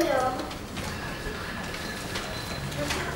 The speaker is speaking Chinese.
여 보.